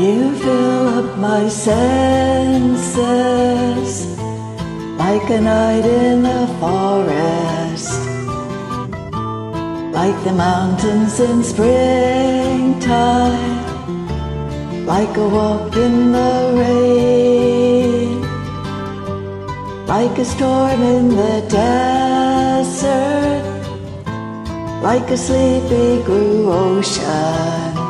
You fill up my senses like a night in the forest, like the mountains in springtime, like a walk in the rain, like a storm in the desert, like a sleepy blue ocean.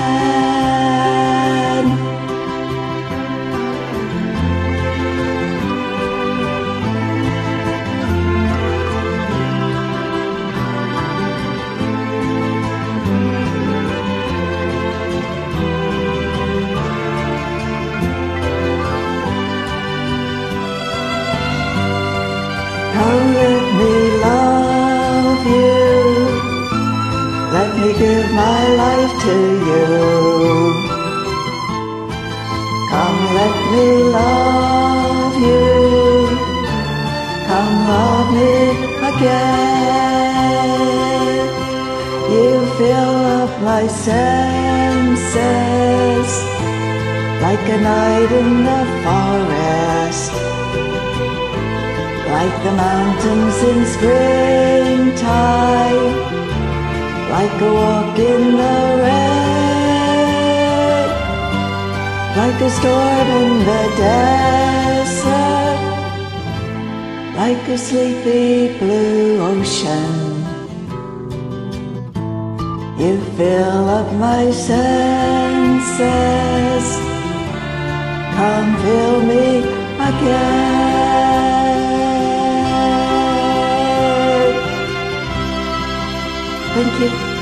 Me give my life to you. Come let me love you. Come love me again. You fill up my senses like a night in the forest like the mountains in springtime, like a walk in the rain, like a storm in the desert, like a sleepy blue ocean. You fill up my senses, come fill me again. Thank you.